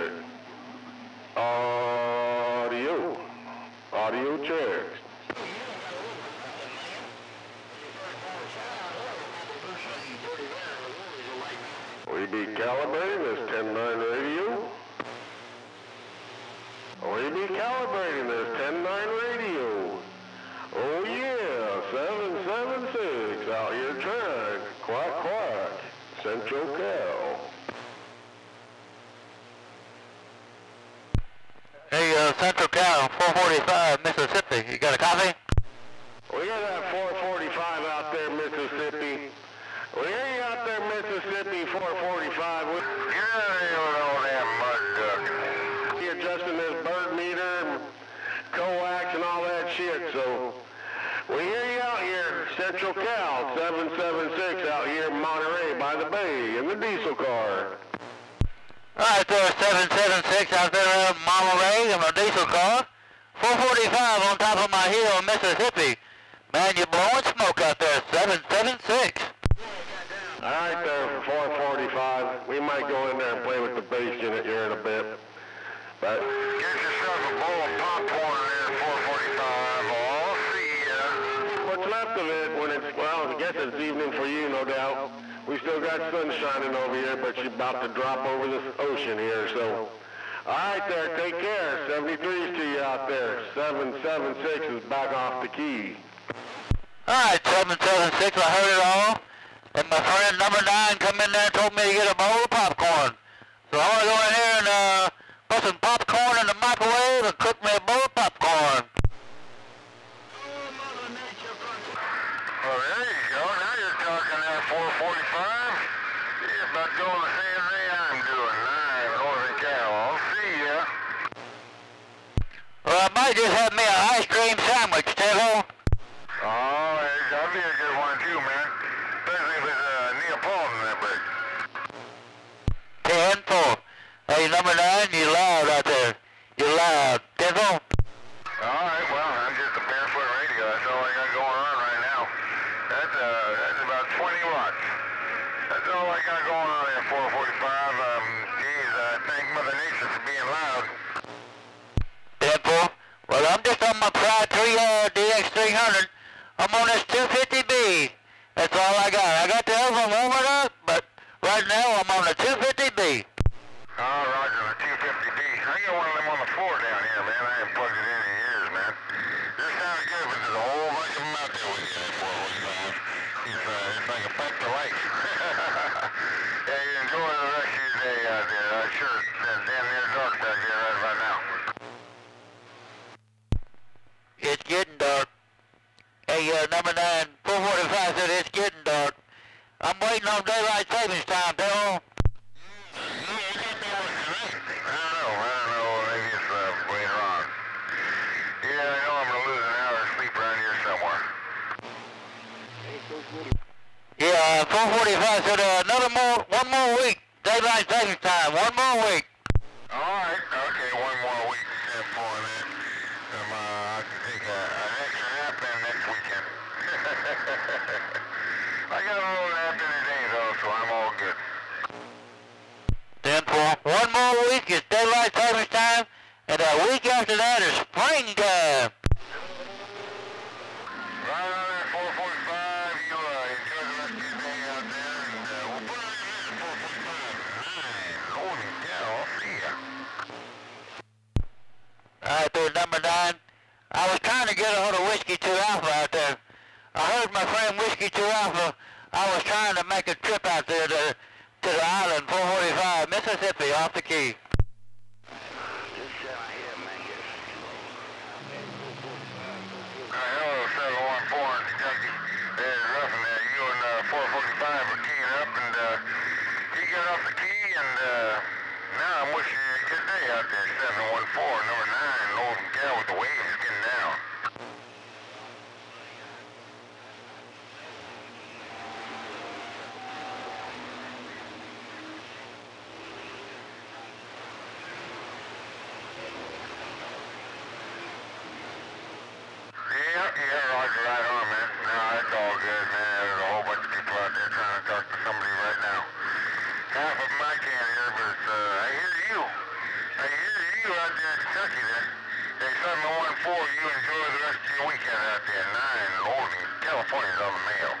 check. Audio. Audio check. We be calibrating this 10-9 radio. We be calibrating this 10-9 radio. Oh yeah, 776 out here trying. Quack quack. Central Cal. Hey, uh, Central Cal, 445, Mississippi. You got a copy? We got that 445 out there, Mississippi. We hear you out there, Mississippi, 445. We Get out of here with all that mud duck. Adjusting this bird meter and coax and all that shit, so we hear you out here, Central Cal, 776 out here in Monterey by the bay in the diesel car. Alright, there, 776 out there uh, in Monterey in a diesel car. 445 on top of my hill in Mississippi. Man, you're blowing smoke out there, 776. All right there, 445. We might go in there and play with the bass unit here in a bit. But still got sun shining over here, but she's about to drop over this ocean here, so. All right there, take care. 73's to you out there. 776 is back off the key. Alright, 776, I heard it all. And my friend number 9 come in there and told me to get a bowl of popcorn. So I'm to go in here and uh, put some popcorn in the microwave and cook me a bowl of popcorn. Well, there you go. Now you're talking that 445. You're about doing the same thing I'm doing. Nine, Northern Cal. I'll see ya. Well, I might just have me an ice cream sandwich, Tevo. Oh, that'd be a good one too, man. Especially if it's uh, Neapolitan in that bitch. 10 4. Hey, number 9, you loud out there. You loud. Tevo. All right, well, I'm just a barefoot radio. That's all I got going on right now. That's uh, that's about 20 watts. That's all I got going on at 445. Um, geez, I thank Mother Nature for being loud. 10 4. Well, I'm just on my Pride 3 uh, DX300. I'm on this 250B. That's all I got. I got the other one warming up, but right now I'm on the 250B. Oh, Roger, the 250D. I got one of them on the floor down here, man. I haven't plugged it in in years, man. This sounds good, but there's a whole bunch of them out there with you at 445. It's, uh, it's like a back to life. yeah, you enjoy the rest of your day out there. Uh, sure, it's damn near dark out here right about now. It's getting dark. Hey, uh, number 9, 445 said it's getting dark. I'm waiting on daylight savings time, Daryl. I don't know. I don't know. Maybe it's uh, later on. Yeah, I know I'm gonna lose an hour of sleep around here somewhere. Yeah, 445 said another more, one more week. Daylight savings time, one more week. All right. Okay, one more week uh, for that. Um, uh, I can take a, an extra nap next weekend. I got a little nap in today though, so I'm all good. 10 4. One more week is daylight savings time, and a week after that is spring time. Right on there, 445. You uh, enjoy the rest of your day out there, and uh, we'll put on your list 445. Holy cow, I'll see ya. Alright, there, number 9. I was trying to get a hold of Whiskey 2 Alpha out there. I heard my friend Whiskey 2 Alpha. I was trying to make a trip out there to, to the island, 445, Mississippi, off the key. Hello, 714 Kentucky. There's Ruffin there. You and uh, 445 are keying up, and uh, he got off the key, and uh, now I'm wishing you a good day out there. 714, number 9, Northern Cal with the waves getting down. Yeah, Roger, right on, man. No, it's all good, man. There's a whole bunch of people out there trying to talk to somebody right now. Half of I can't hear, but uh, I hear you. Hey, you, you out there in Kentucky there. Hey, something one four. You enjoy the rest of your weekend out there. Nine, Northern California's on the mail.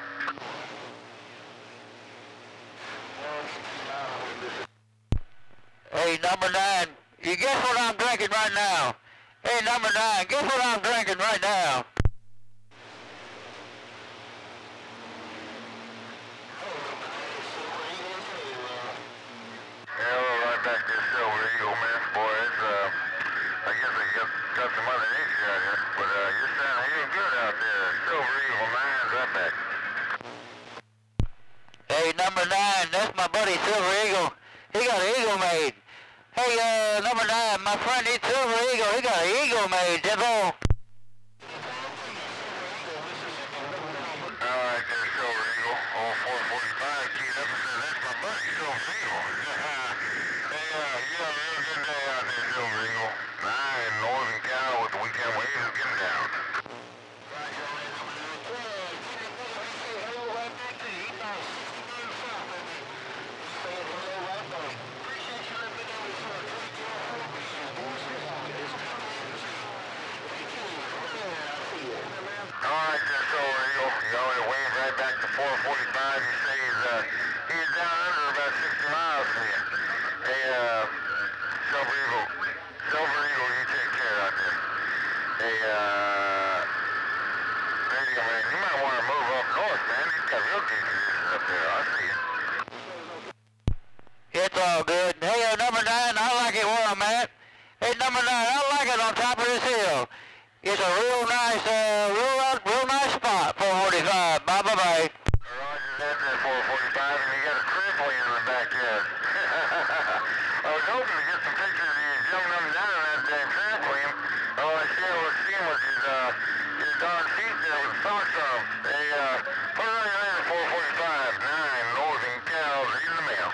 Hey, number nine, you guess what I'm drinking right now? Hey, number nine, guess what I'm drinking right now? Yeah, well, right back there, Silver Eagle, man. Boy, it's, uh, I guess some other out here, but, uh, you're real good out there. Silver Eagle, back. Hey, number nine, that's my buddy Silver Eagle. He got an eagle made. Hey, uh, number nine, my friend, he's Silver Eagle. He got an eagle made, Jimbo. All right, there, Silver Eagle. Old 445 keyed up and said, that's my buddy, Silver Eagle. hey, uh, you have a real good day out there, Silver Eagle. Nine, Northern Cal with the weekend waves is getting down. All right, there, Silver Eagle. You know, it waves right back to 445. You say he's, uh, he's down under about 60 miles from you. Hey, uh, Silver Eagle. Silver Eagle, you take care out there. Hey, uh, radio man, you might want to move up north, man. He's got real good conditions up there. I see you. It's all good. Hey, uh, number nine, I like it where I'm at. Hey, number nine, I like it on top of this hill. It's a real nice, uh, real, real nice spot, 445. Bye-bye-bye. Roger that, that 445, and you got a trampoline in the backyard. I was hoping to get some pictures of you jumping up and down on that dang trampoline. All I see was seeing was his, uh, his darn feet there with socks on 'em. They, uh, put it on your later, 445, 9, Northern Cal, read the mail.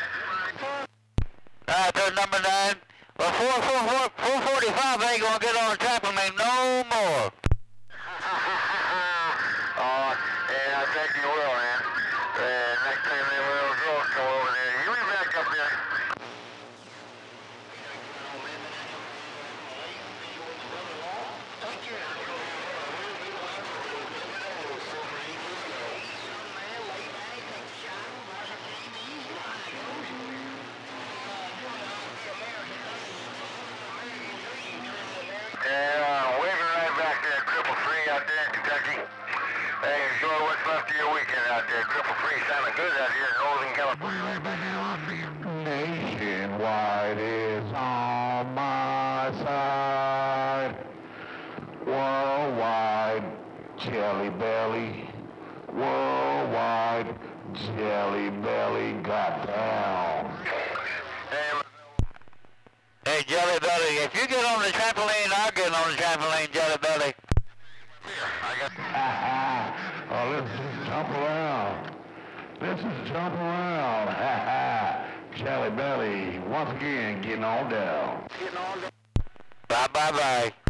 All right, there's number nine. Well, 4, 445 ain't gonna get on the trampoline no more. oh, yeah, I think you will, man. Uh, next time them Jelly Belly got down. Hey, Hey, Jelly Belly, if you get on the trampoline, I'll get on the trampoline, Jelly Belly. I got... Ha ha. Oh, let's just jump around. Let's just jump around. Ha ha. Jelly Belly, once again, getting on down. Bye-bye-bye.